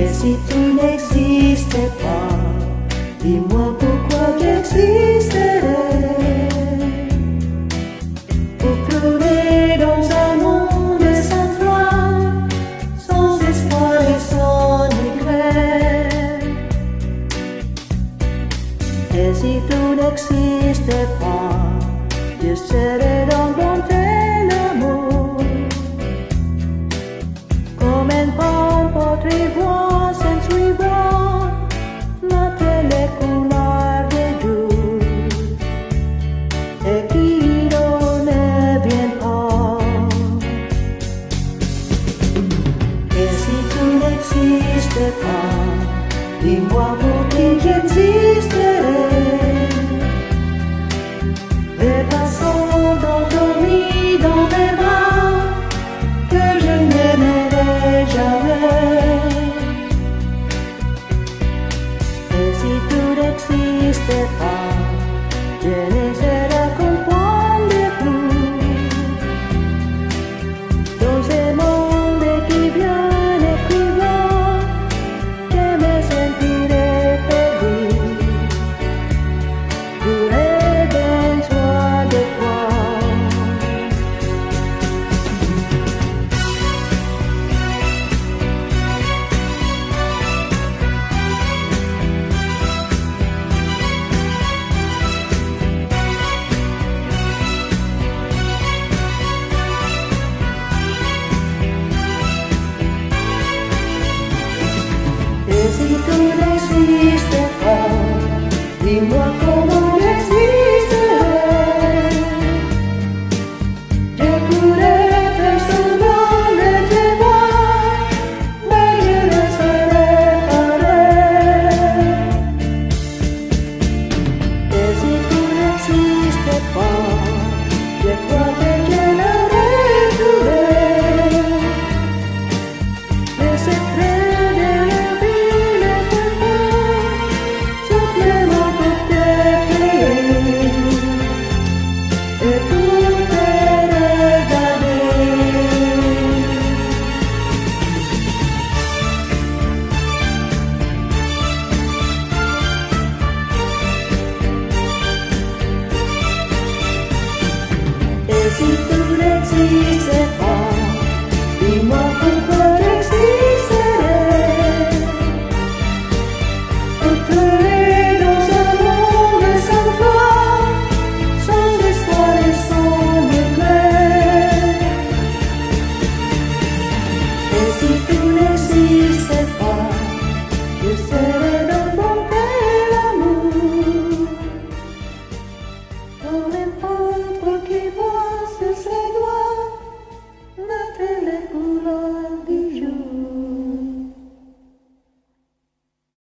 Et si tu n'existais pas, dis-moi pourquoi j'existerais. Pour pleurer dans un monde sans toi, sans espoir et sans regret. Et si tout n'existait pas, je serais dans n'existais pas, dis-moi pour qui j'existerais. Les passants endormis dans mes bras, que je n'aimerais jamais? Et si tout n'existait pas, Et si tu n'existais cintura de